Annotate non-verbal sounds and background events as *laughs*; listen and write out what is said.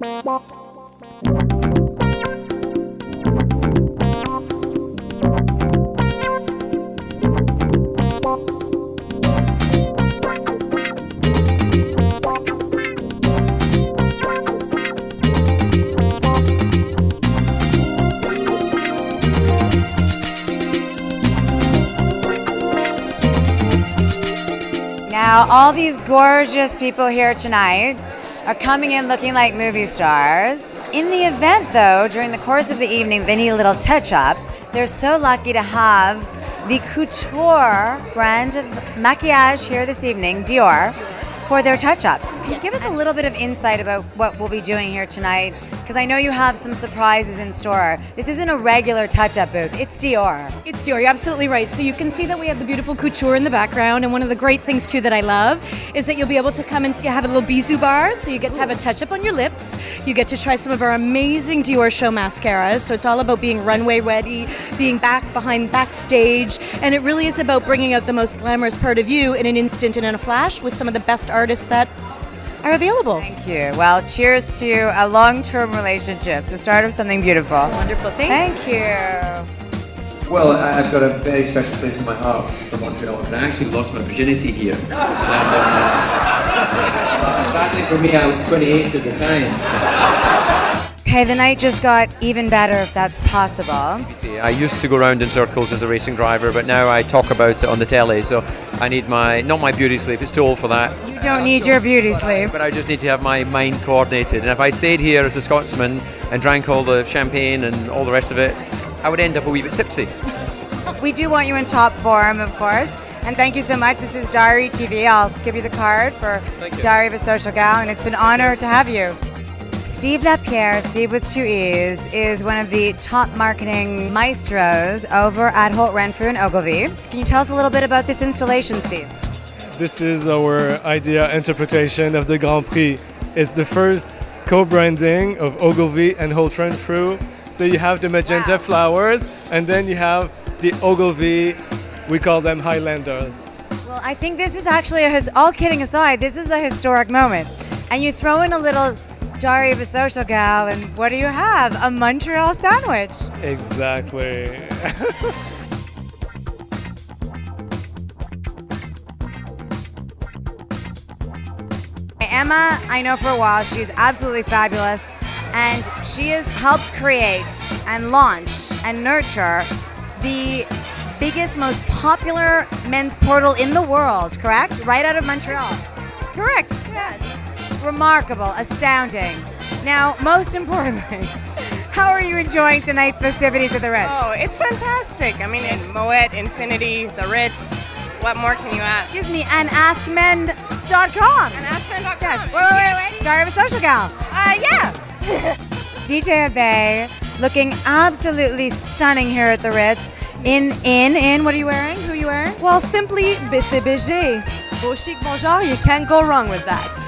Now, all these gorgeous people here tonight are coming in looking like movie stars. In the event, though, during the course of the evening, they need a little touch up. They're so lucky to have the Couture brand of maquillage here this evening, Dior, for their touch ups. Give us a little bit of insight about what we'll be doing here tonight? Because I know you have some surprises in store. This isn't a regular touch up booth, it's Dior. It's Dior, you're absolutely right. So you can see that we have the beautiful couture in the background, and one of the great things too that I love is that you'll be able to come and have a little bisou bar, so you get to have a touch up on your lips. You get to try some of our amazing Dior show mascaras. So it's all about being runway ready, being back behind backstage, and it really is about bringing out the most glamorous part of you in an instant and in a flash with some of the best artists that are available. Thank you. Well, cheers to a long term relationship, the start of something beautiful. Wonderful, thanks. Thank you. Well, I- I've got a very special place in my heart for Montreal, and I actually lost my virginity here. And, uh, *laughs* sadly for me, I was 28 at the time. Okay, the night just got even better if that's possible. See, I used to go around in circles as a racing driver, but now I talk about it on the telly. So I need my not my beauty sleep; it's too old for that. You don't need your beauty sleep. But I just need to have my mind coordinated. And if I stayed here as a Scotsman and drank all the champagne and all the rest of it, I would end up a wee bit tipsy. *laughs* We do want you in top form, of course. And thank you so much. This is Diary TV. I'll give you the card for Diary of a Social Gal, and it's an honor to have you. Steve Lapierre, Steve with two E's, is one of the top marketing maestros over at Holt Renfrew and Ogilvy. Can you tell us a little bit about this installation, Steve? This is our idea interpretation of the Grand Prix. It's the first co-branding of Ogilvy and Holt Renfrew. So you have the magenta Wow. flowers, and then you have the Ogilvy. We call them Highlanders. Well, I think this is actually a all kidding aside, this is a historic moment. And you throw in a little Diary of a Social Gal, and what do you have? A Montreal sandwich. Exactly. *laughs* Emma, I know for a while, she's absolutely fabulous. And she has helped create and launch and nurture the biggest, most popular men's portal in the world, correct? Right out of Montreal. Correct. Yes. Remarkable, astounding. Now, most importantly, *laughs* how are you enjoying tonight's festivities at the Ritz? Oh, it's fantastic. I mean, in Moet, Infiniti, the Ritz. What more can you ask? Excuse me, and AskMen.com. And AskMen.com. Yes. Wait, wait, wait, wait. Diary of a Social Gal. Uh, yeah. *laughs* DJ Abe looking absolutely stunning here at the Ritz. In, in, in, what are you wearing? Who are you wearing? Well, simply BCBG. Beau chic, bon genre, you can't go wrong with that.